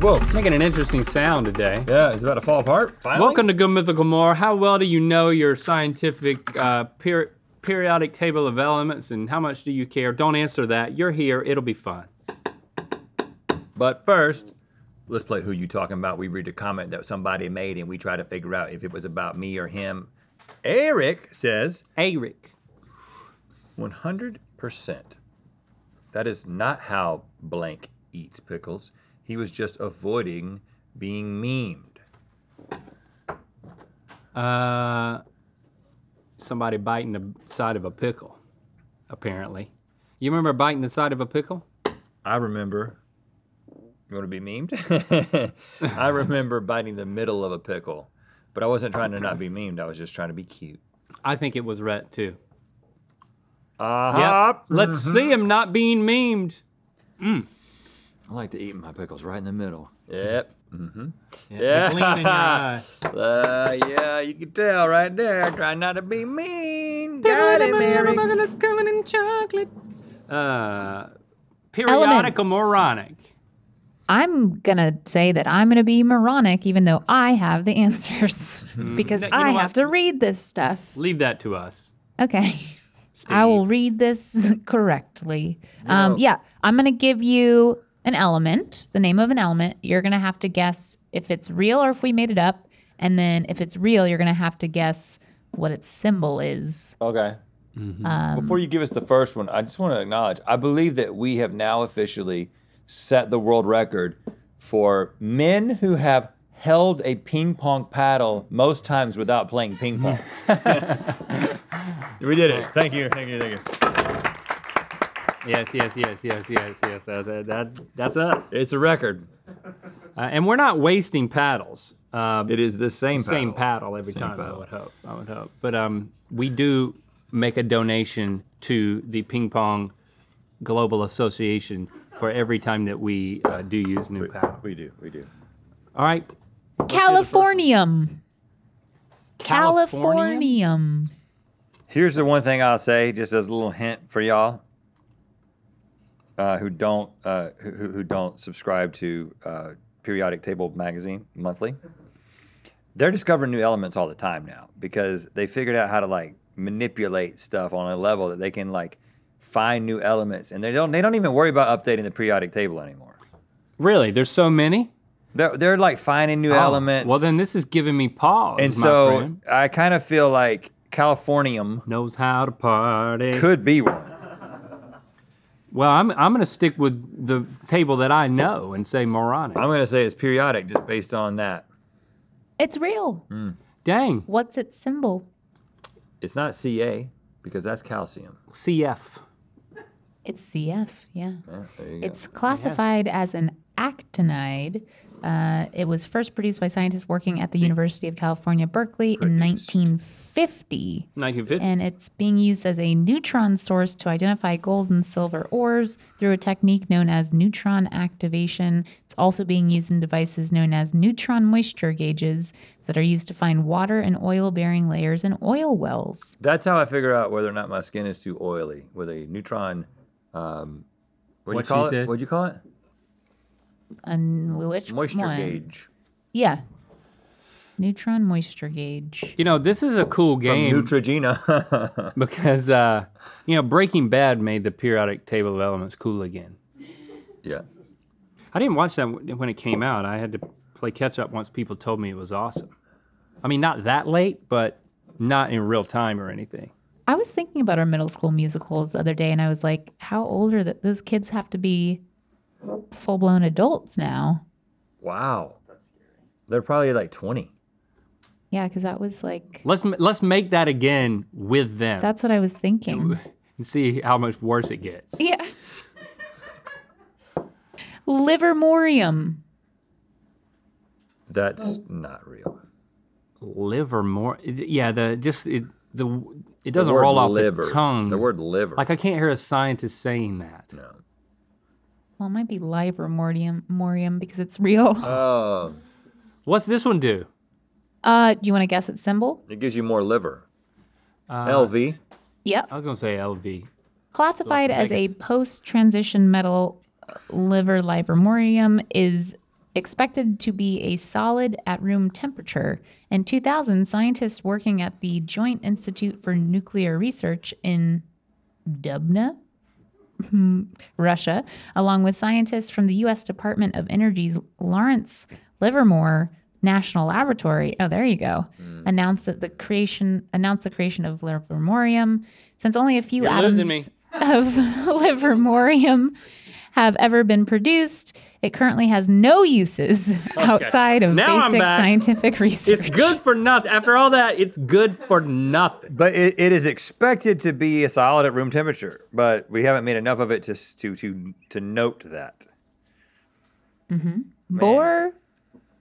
Whoa. Making an interesting sound today. Yeah, it's about to fall apart. Finally. Welcome to Good Mythical More. How well do you know your scientific uh, per- periodic table of elements and how much do you care? Don't answer that. You're here. It'll be fun. But first, let's play Who You Talking About. We read a comment that somebody made and we try to figure out if it was about me or him. Eric says, Eric. 100%. That is not how blank eats pickles. He was just avoiding being memed. Uh, somebody biting the side of a pickle, apparently. You remember biting the side of a pickle? I remember. You want to be memed? I remember biting the middle of a pickle, but I wasn't trying to not be memed. I was just trying to be cute. I think it was Rhett too. Uh-huh. Yep. Let's see him not being memed. I like to eat my pickles right in the middle. Yep. Mm-hmm. Yeah. the gleam in your eye. Uh, yeah, you can tell right there. Try not to be mean. Got it, Mary. It's covered in chocolate. Uh, periodic or moronic? I'm gonna say that I'm gonna be moronic, even though I have the answers, because No, you know I what? have to read this stuff. Leave that to us. Okay, Steve. I will read this correctly. Um, yeah, I'm gonna give you an element, the name of an element. You're gonna have to guess if it's real or if we made it up, and then if it's real, you're gonna have to guess what its symbol is. Okay. Um, Before you give us the first one, I just want to acknowledge I believe that we have now officially set the world record for men who have held a ping pong paddle most times without playing ping pong. we did it. Thank you. Thank you. Thank you. Yes, yes, yes, yes, yes, yes. That, that, that- that's us. It's a record. Uh, and we're not wasting paddles. Um, It is the same same paddle. paddle every Same time. I paddle. would hope. I would hope. But um, we do make a donation to the Ping Pong Global Association for every time that we uh, do use new paddle. We do. We do. All right. Californium. California? Californium. Here's the one thing I'll say, just as a little hint for y'all uh, who don't uh, who, who who don't subscribe to uh, Periodic Table magazine monthly. They're discovering new elements all the time now because they figured out how to like manipulate stuff on a level that they can like find new elements, and they don't they don't even worry about updating the periodic table anymore. Really? There's so many? They're they're like finding new Oh, elements. Well, then this is giving me pause. and so friend. I kind of feel like Californium knows how to party. could be one. Well, I'm I'm gonna stick with the table that I know and say moronic. I'm gonna say it's periodic just based on that. It's real. Mm. Dang, What's its symbol? It's not Ca because that's calcium. CF. It's CF, yeah. Yeah, there you go. It's classified as an actinide. Uh, it was first produced by scientists working at the University of California, Berkeley in 1950. 1950. And it's being used as a neutron source to identify gold and silver ores through a technique known as neutron activation. It's also being used in devices known as neutron moisture gauges that are used to find water and oil bearing layers in oil wells. That's how I figure out whether or not my skin is too oily with a neutron. Um, what do you call it? said? What'd you call it? And which Moisture one? gauge. Yeah. Neutron moisture gauge. You know, this is a cool From game Neutrogena. because uh, you know Breaking Bad made the periodic table of elements cool again. yeah. I didn't watch that when it came out. I had to play catch up once people told me it was awesome. I mean, not that late, but not in real time or anything. I was thinking about our middle school musicals the other day, and I was like, how old are that? Those kids have to be full blown adults now. Wow. They're probably like 20. Yeah, because that was like, Let's let's make that again with them that's what I was thinking. and see how much worse it gets. Yeah. Livermorium. That's not real. Liver more, yeah. The just it the it doesn't The roll off liver. the tongue. The word liver. like I can't hear a scientist saying that. no. Well, it might be livermorium morium because it's real. Oh, What's this one do? Uh, do you want to guess its symbol? it gives you more liver. Uh, LV. Yep. I was gonna say LV. Classified as a post transition metal, liver livermorium is expected to be a solid at room temperature. In 2000, scientists working at the Joint Institute for Nuclear Research in Dubna, Hmm. Russia, along with scientists from the U.S. Department of Energy's Lawrence Livermore National Laboratory. Oh, there you go. Hmm. Announced that the creation announced the creation of livermorium. Since only a few You're atoms of livermorium have ever been produced, it currently has no uses outside of Now basic scientific research. It's good for nothing. After all that, it's good for nothing. But it, it is expected to be a solid at room temperature, but we haven't made enough of it to to to to note that. Mm-hmm. Bor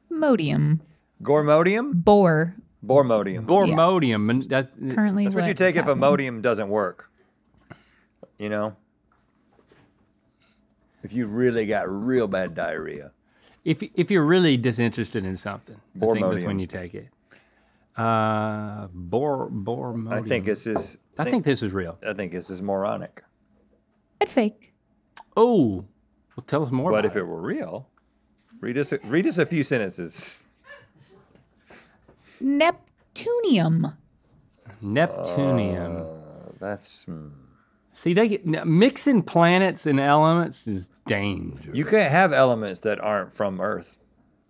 modium. Gormodium, Bor. bormodium. Gormodium, and that's Currently, That's what you take if a happening. modium doesn't work. You know, If you really got real bad diarrhea. if if you're really disinterested in something, I think that's when you take it. Uh, bor bormodium. I think this is. I think this is real. I think this is moronic. It's fake. Oh, well, tell us more. But about if it were real, read us a- read us a few sentences. Neptunium. Neptunium. Uh, that's hmm. See, they get, mixing planets and elements is dangerous. you can't have elements that aren't from Earth.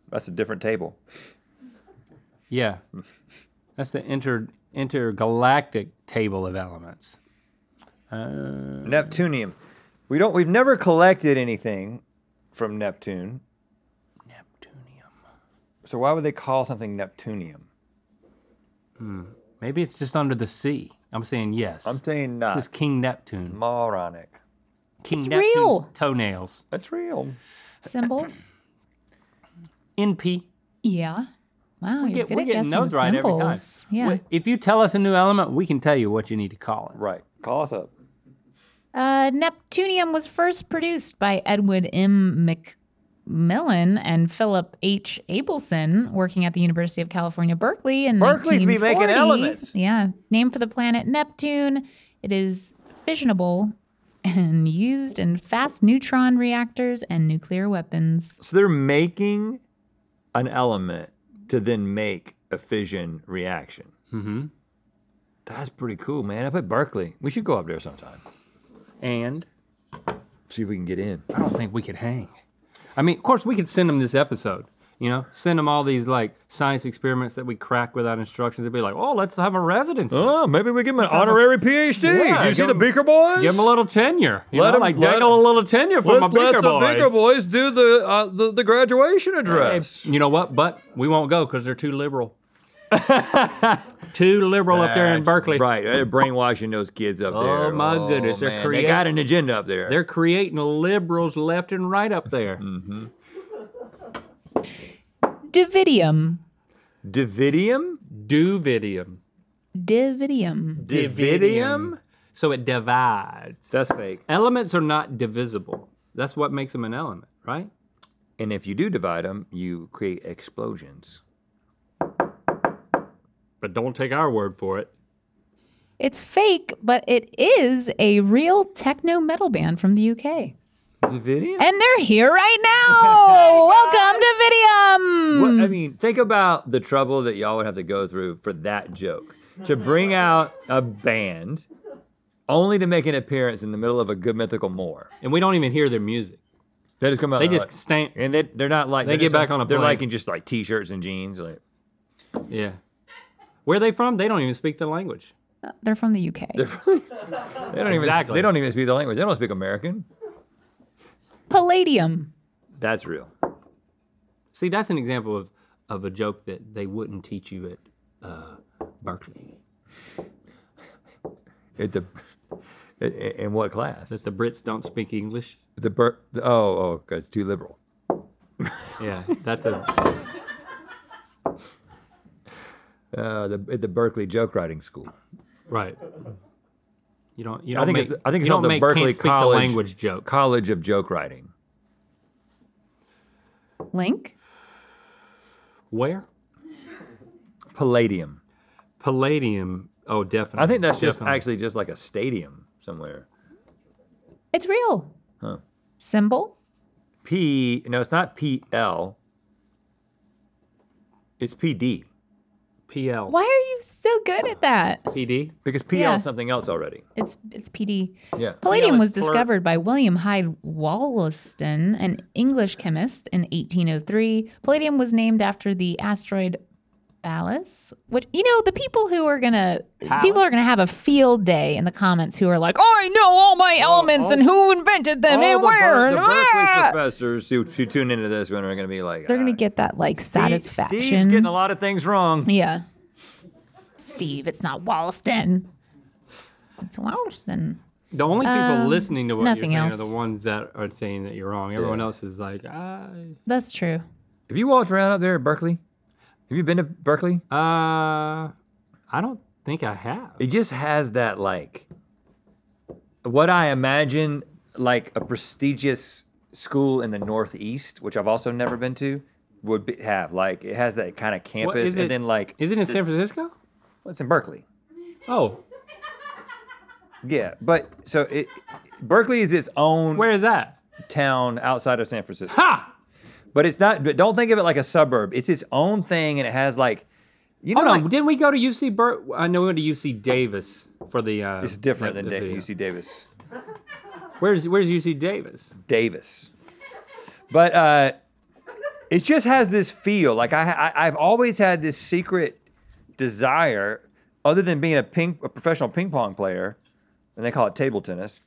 That's a different table. Yeah, that's the inter intergalactic table of elements. Uh, Neptunium. We don't. We've never collected anything from Neptune. Neptunium. So why would they call something Neptunium? Hmm. Maybe it's just under the sea. I'm saying yes. I'm saying no. this is King Neptune. Moronic. King It's Neptune's real. toenails. That's real. Symbol. NP. yeah. Wow, you're Get, good we're at getting guessing those right every time. symbols. Yeah. Wh- If you tell us a new element, we can tell you what you need to call it. Right. Call us up. Uh, Neptunium was first produced by Edward M. McMillan and Philip H. Abelson, working at the University of California, Berkeley in Berkeley's be making elements. Yeah, named for the planet Neptune. It is fissionable and used in fast neutron reactors and nuclear weapons. So they're making an element to then make a fission reaction. Mm-hmm. That's pretty cool, man. Up at Berkeley, we should go up there sometime. And See if we can get in. I don't think we could hang. I mean, of course, we could send them this episode. You know, send them all these like science experiments that we crack without instructions. They'd be like, "Oh, let's have a residency. Oh, maybe we give him an honorary PhD. Yeah, you see the Beaker Boys? Give them a little tenure. You Let know, 'em- like let- dangle a little tenure Let's my let Beaker the. Beaker Boys do the, uh, the the graduation Hey, address. you know what? But we won't go because they're too liberal. too liberal up there in That's Berkeley. Right, they're brainwashing those kids up there. Oh, there. my goodness, they're man, They got an agenda up there. They're creating liberals left and right up there. Mm. Dividium. Davidium? Duvidium. Dividium. Dividium. So it divides. That's fake. Elements are not divisible. That's what makes them an element, right? And if you do divide them, you create explosions. But don't take our word for it. It's fake, but it is a real techno metal band from the UK. Davidium? And they're here right now. Welcome to Vidium. What, I mean, think about the trouble that y'all would have to go through for that joke. To bring out a band only to make an appearance in the middle of a good mythical more. And we don't even hear their music. They just come out They just like- stand. and they, they're not like They they're get back like- on a They're plane. liking just like t-shirts and jeans. Like Yeah. Where are they from? They don't even speak the language. They're from the UK. they don't even Exactly. they don't even speak the language. They don't speak American. Palladium. That's real. See, that's an example of, of a joke that they wouldn't teach you at uh, Berkeley. At the i- i- in what class? That the Brits don't speak English. The Ber- oh oh, cause it's too liberal. Yeah, that's a. Uh, the at the Berkeley joke writing school. Right. You don't. You I don't I think make, it's the- I think it's don't called the make Berkeley College the language jokes. College of Joke Writing. Link. Where? Palladium. Palladium. Oh, definitely. I think that's just actually just like a stadium somewhere. It's real. Huh. Symbol. P no, it's not P L. It's PD PL. Why are you so good at that? PD? because PL Yeah. is something else already. It's it's PD. Yeah. Palladium was discovered by William Hyde Wollaston, an English chemist, in 1803. Palladium was named after the asteroid Pallas, which you know the people who are gonna people are gonna have a field day in the comments who are like, Oh, I know all my elements all- and who invented them All and the, where. Ber- and the Berkeley ah!" professors who, who tune into this one are going to be like, They're gonna "Ah, get that like Steve- satisfaction. Steve's getting a lot of things wrong. yeah. Steve, it's not Wollaston. It's Wollaston. The only people Um, listening to what you're saying else. are the ones that are saying that you're wrong. Everyone Yeah. else is like, ah. That's true. Have you walked around up there at Berkeley? Have you been to Berkeley? Uh, I don't think I have. It just has that like what I imagine like a prestigious school in the Northeast, which I've also never been to, would be, have. Like it has that kind of campus, is and it- then like Is it in San Francisco? what's in Berkeley? Oh, Yeah, but so it Berkeley is its own where is that? town outside of San Francisco. Ha! But it's not. But don't think of it like a suburb. It's its own thing, and it has like, you know, Hold on. like- Didn't we go to UC Bur? I know we went to UC Davis for the. Uh, it's different the- than the Da- UC Davis. Where's Where's UC Davis? Davis. But uh, it just has this feel. Like I, I, I've always had this secret desire, other than being a ping, a professional ping pong player, and they call it table tennis,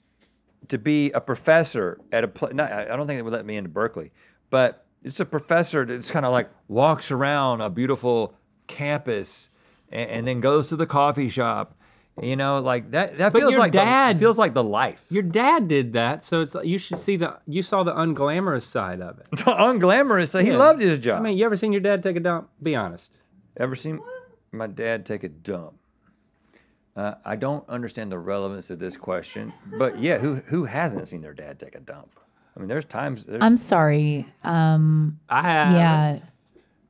to be a professor at a. Pl- not, I I don't think they would let me into Berkeley, but it's a professor that's kind of like walks around a beautiful campus, and, and then goes to the coffee shop. You know, like that. That But feels like dad- the, feels like the life. Your dad did that, so it's you should see the you saw the unglamorous side of it. The unglamorous. So he loved his job. I mean, you ever seen your dad take a dump? Be honest. Ever seen my dad take a dump? Uh, I don't understand the relevance of this question, but yeah, who who hasn't seen their dad take a dump? I mean, there's times. There's, I'm sorry. Um, I have. yeah.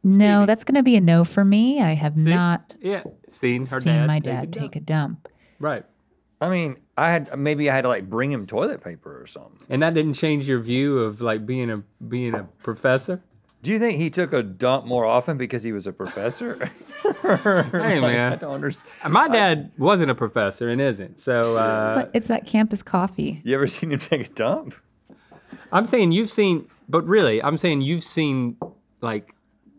No, that's going to be a no for me. I have See? not Yeah. Seen her seen dad. my take a dad dump. take a dump. Right. I mean, I had maybe I had to like bring him toilet paper or something. And that didn't change your view of like being a being a professor. Do you think he took a dump more often because he was a professor? Hey I man, don't understand. my dad wasn't a professor and isn't. So It's, uh, like, it's that campus coffee. You ever seen him take a dump? I'm saying you've seen, but really, I'm saying you've seen like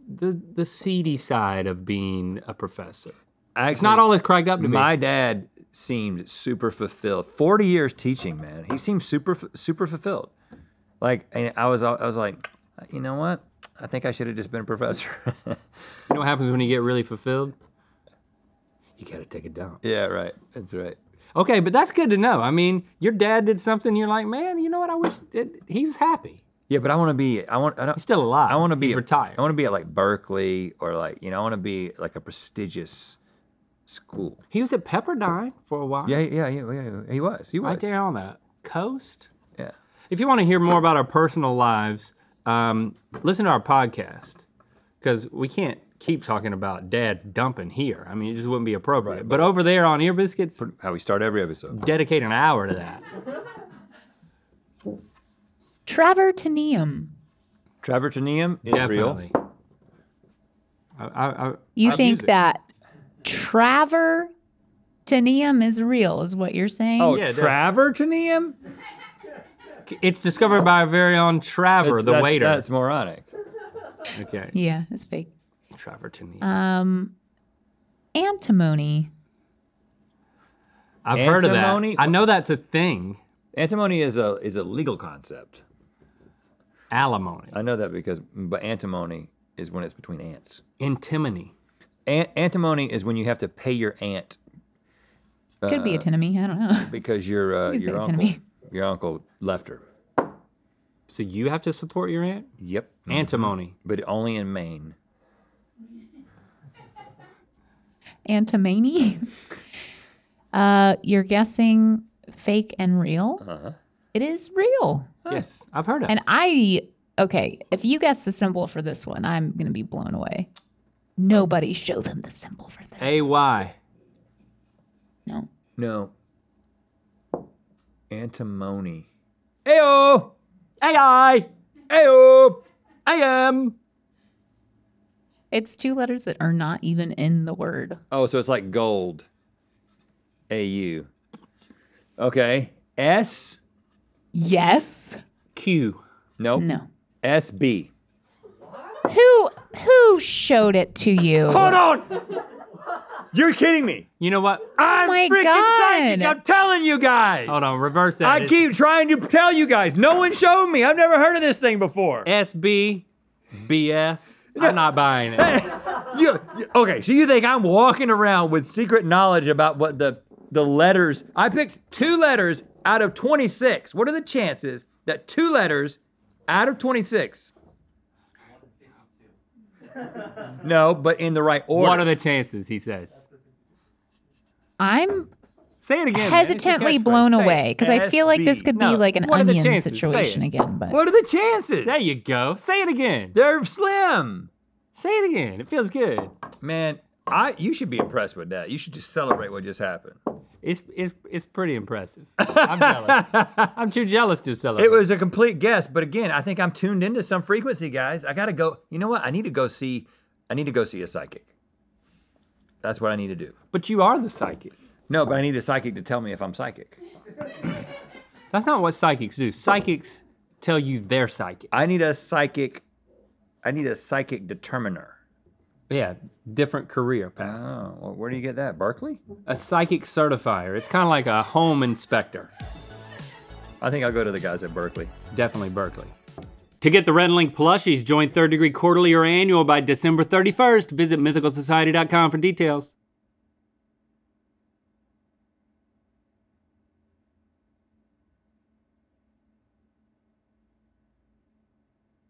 the the seedy side of being a professor. Actually, It's not all it's cracked up to be. My dad seemed super fulfilled. Forty years teaching, man. He seemed super super fulfilled. Like, and I was I was like, you know what? I think I should have just been a professor. You know what happens when you get really fulfilled? You gotta take a dump. yeah, right. That's right. Okay, but that's good to know. I mean, your dad did something. You're like, man, you know what? I wish it, he was happy. Yeah, but I want to be. I want. I don't. He's still alive. I want to be He's retired. I want to be at like Berkeley or like you know. I want to be like a prestigious school. he was at Pepperdine for a while. Yeah, yeah, yeah, yeah. He was. He was. right there on the coast. Yeah. If you want to hear more about our personal lives, um, listen to our podcast because we can't keep talking about dads dumping here. I mean, it just wouldn't be appropriate. but over there on Ear Biscuits, How we start every episode. dedicate an hour to that. Travertinium. Travertinium is real. I, I, I, You I'd think use it. that travertinium is real, is what you're saying? Oh, Yeah, it. Travertinium. it's discovered by our very own Traver, That's- the that's- waiter. That's moronic. okay, yeah, it's fake. Travertinium. Um, antimony. I've heard of that. antimony? I know that's a thing. Antimony is a is a legal concept. Alimony, I know that because but antimony is when it's between ants. antimony. An- antimony is when you have to pay your aunt Could be a antinomy. I don't know. because your uh, You can your say uncle antinomy. your uncle left her. So you have to support your aunt? Yep. Antimony. But only in Maine. Antimony. uh, you're guessing fake and real. Uh-huh. It is real. Yes, I've heard of it. And I, okay, if you guess the symbol for this one, I'm going to be blown away. Nobody show them the symbol for this. A Y. No. No. Antimony. Ayo! AI. Ayo! I am. It's two letters that are not even in the word. Oh, so it's like gold. A U. Okay. S. Yes. Q. Nope. No. S B. Who who showed it to you? Hold on. You're kidding me. You know what? I'm my freaking psychic. I'm telling you guys. Hold on, reverse that. I It's keep trying to tell you guys. No one showed me. I've never heard of this thing before. SB, BS. I'm not buying it. You, you- okay, so you think I'm walking around with secret knowledge about what the the letters? I picked two letters out of 26. What are the chances that two letters out of 26? No, but in the right order. What are the chances? He says. I'm Say it again. man. It's your hesitantly blown Say away because I feel like this SB. could be like an what are the onion situation again. But What are the chances? There you go. Say it again. They're slim. Say it again. It feels good. Man, I you should be impressed with that. You should just celebrate what just happened. It's it's it's pretty impressive. I'm jealous. I'm too jealous to celebrate. It was a complete guess, but again, I think I'm tuned into some frequency, guys. I gotta go. You know what? I need to go see. I need to go see a psychic. That's what I need to do. But you are the psychic. No, but I need a psychic to tell me if I'm psychic. That's not what psychics do. Psychics tell you they're psychic. I need a psychic. I need a psychic determiner. Yeah, different career path. Oh, well, where do you get that? Berkeley? A psychic certifier. It's kind of like a home inspector. I think I'll go to the guys at Berkeley. Definitely Berkeley. To get the Rhett Link plushies, join Third Degree quarterly or annual by December 31st. Visit mythicalsociety.com for details.